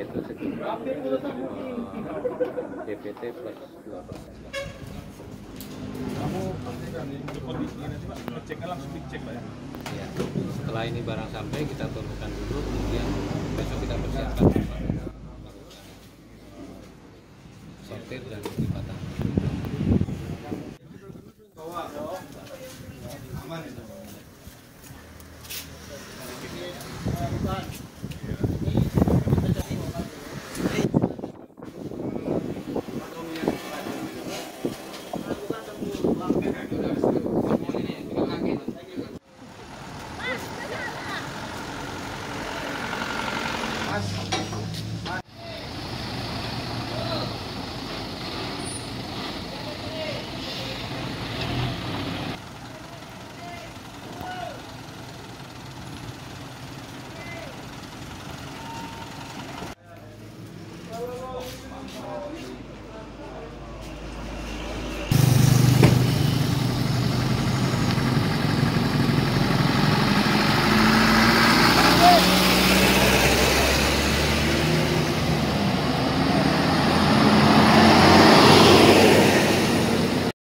Itu sekitar DPT plus 2 persen. Kamu. Setelah ini barang sampai kita turunkan dulu, kemudian besok kita persiapkan sortir dan lipatan. Uh, 頑張ろう。